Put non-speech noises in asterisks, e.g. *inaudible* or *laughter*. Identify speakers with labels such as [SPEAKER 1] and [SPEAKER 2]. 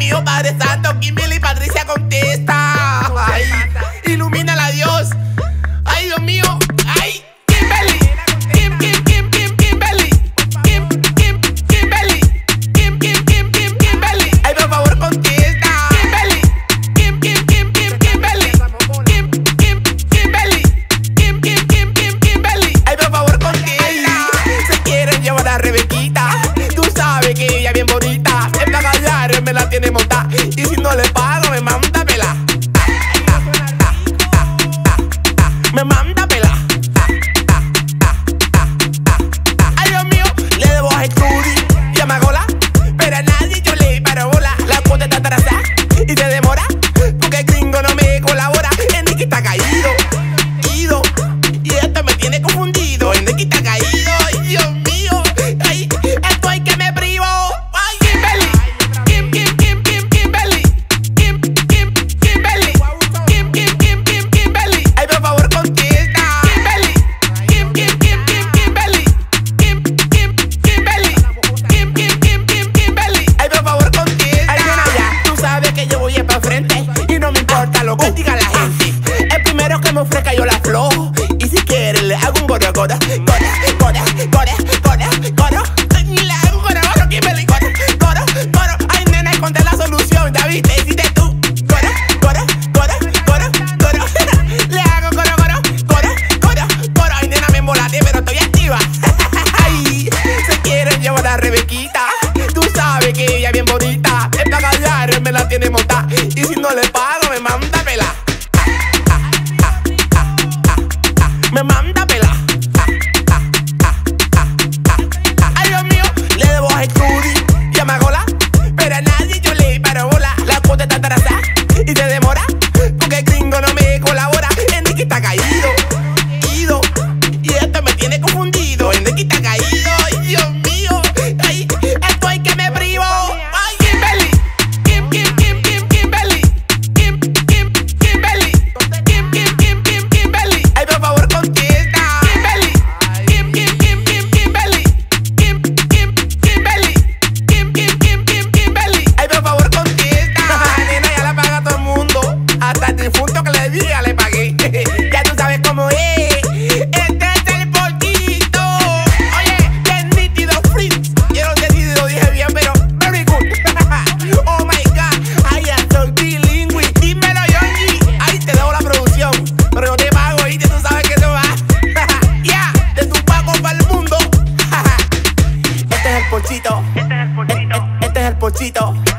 [SPEAKER 1] mío, Padre Santo, Kimberly, Patricia Contesta. tiene montada. lo que la gente. El primero que me ofrezca yo la flow. Y si quiere le hago un goro, goro, goro, goro, goro. Le hago un goro, goro, Kimberly, goro, goro. Ay, nena, encontré la solución, ya viste, hiciste tú. Goro, goro, goro, goro, goro. le hago goro, goro, goro, goro, goro. Ay, nena, me molaste, pero estoy activa. *laughs* Ay, se quieren llevar a Rebequita. Tú sabes que ella es bien bonita. Es para callar, me la tiene montada. Y si no le pago. el de quita. Este es el porchito. E, e, este, es el porchito.